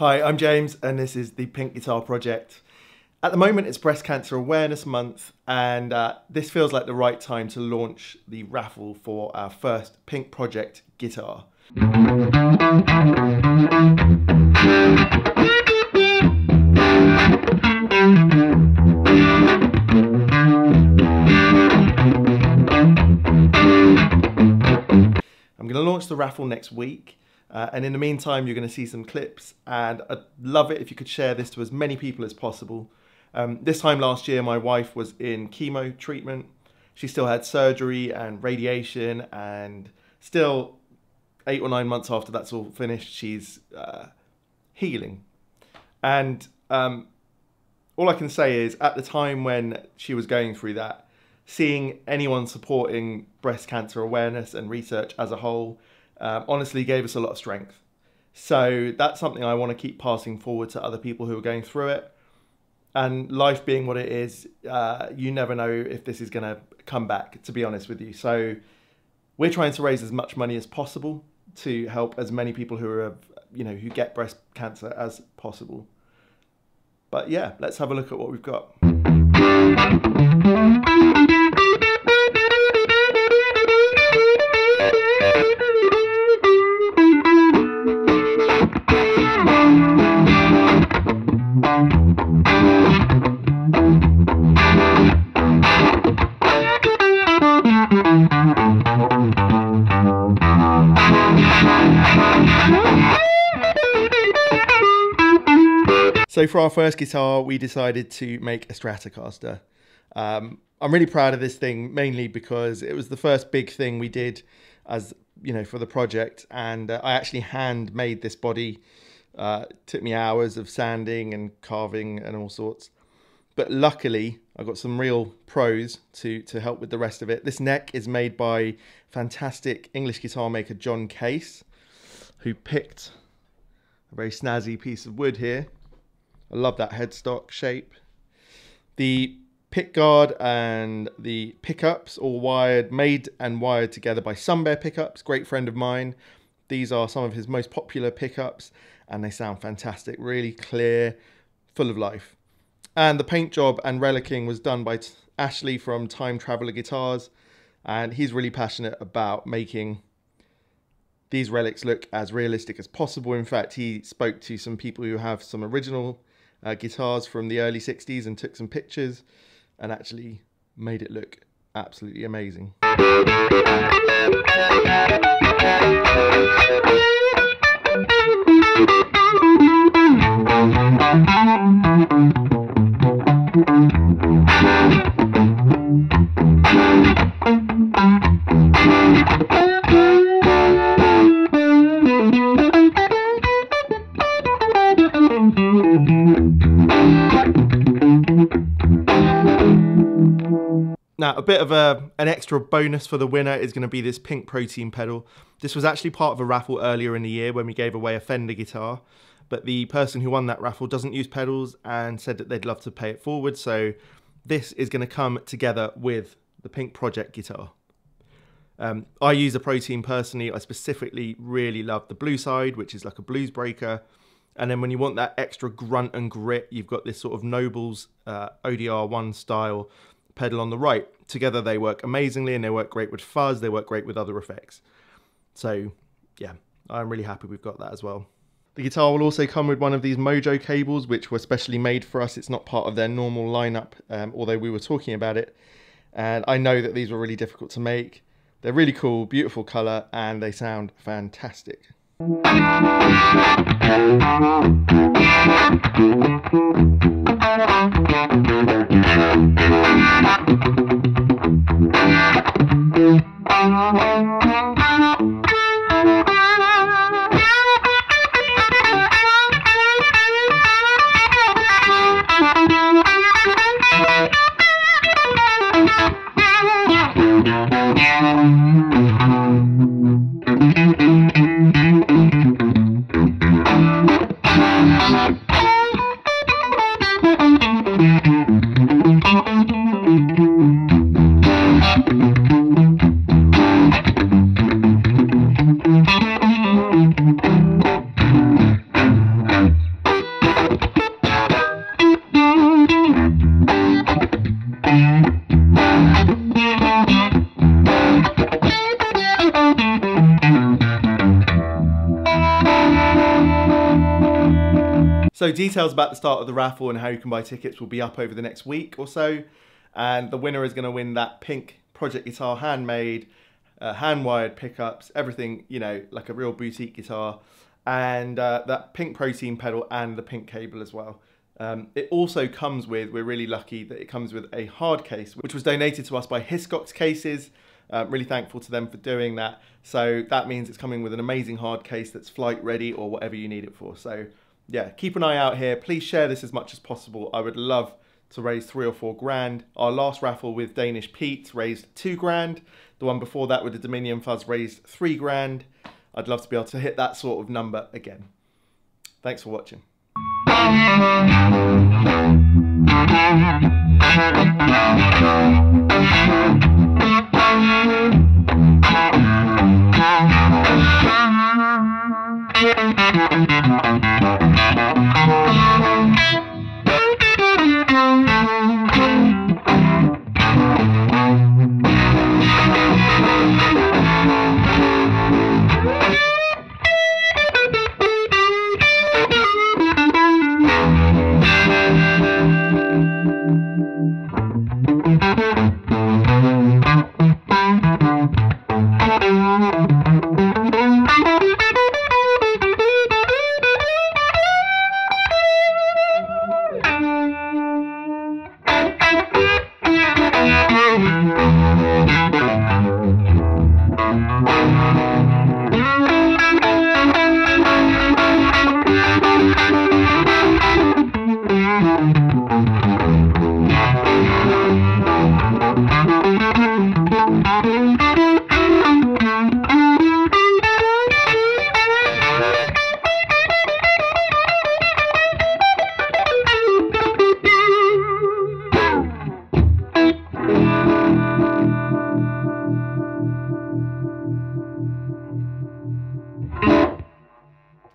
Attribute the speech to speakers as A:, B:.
A: Hi, I'm James, and this is the Pink Guitar Project. At the moment, it's Breast Cancer Awareness Month, and uh, this feels like the right time to launch the raffle for our first Pink Project guitar. I'm going to launch the raffle next week. Uh, and in the meantime, you're going to see some clips, and I'd love it if you could share this to as many people as possible. Um, this time last year, my wife was in chemo treatment. She still had surgery and radiation, and still eight or nine months after that's all finished, she's uh, healing. And um, all I can say is, at the time when she was going through that, seeing anyone supporting breast cancer awareness and research as a whole um, honestly gave us a lot of strength. So that's something I want to keep passing forward to other people who are going through it. And life being what it is, uh, you never know if this is going to come back, to be honest with you. So we're trying to raise as much money as possible to help as many people who are, you know, who get breast cancer as possible. But yeah, let's have a look at what we've got. So for our first guitar, we decided to make a Stratocaster. Um, I'm really proud of this thing, mainly because it was the first big thing we did as, you know, for the project. And uh, I actually hand made this body. Uh, took me hours of sanding and carving and all sorts. But luckily, I got some real pros to, to help with the rest of it. This neck is made by fantastic English guitar maker John Case, who picked a very snazzy piece of wood here I love that headstock shape. The pick guard and the pickups all wired, made and wired together by Sunbear Pickups, great friend of mine. These are some of his most popular pickups and they sound fantastic, really clear, full of life. And the paint job and relicking was done by Ashley from Time Traveller Guitars and he's really passionate about making these relics look as realistic as possible. In fact, he spoke to some people who have some original uh, guitars from the early 60s and took some pictures and actually made it look absolutely amazing. Now, a bit of a, an extra bonus for the winner is going to be this pink protein pedal. This was actually part of a raffle earlier in the year when we gave away a Fender guitar, but the person who won that raffle doesn't use pedals and said that they'd love to pay it forward, so this is going to come together with the Pink Project guitar. Um, I use a protein personally. I specifically really love the blue side, which is like a blues breaker. And then when you want that extra grunt and grit, you've got this sort of Nobels uh, ODR1 style pedal on the right. Together they work amazingly and they work great with fuzz, they work great with other effects. So yeah, I'm really happy we've got that as well. The guitar will also come with one of these Mojo cables, which were specially made for us. It's not part of their normal lineup, um, although we were talking about it. And I know that these were really difficult to make. They're really cool, beautiful color, and they sound fantastic. I'm So details about the start of the raffle and how you can buy tickets will be up over the next week or so. And the winner is going to win that pink project guitar handmade, uh, hand wired pickups, everything, you know, like a real boutique guitar. And uh, that pink protein pedal and the pink cable as well. Um, it also comes with, we're really lucky that it comes with a hard case, which was donated to us by Hiscox Cases. Uh, really thankful to them for doing that. So that means it's coming with an amazing hard case that's flight ready or whatever you need it for. So yeah, keep an eye out here. Please share this as much as possible. I would love to raise three or four grand. Our last raffle with Danish Pete raised two grand. The one before that with the Dominion Fuzz raised three grand. I'd love to be able to hit that sort of number again. Thanks for watching.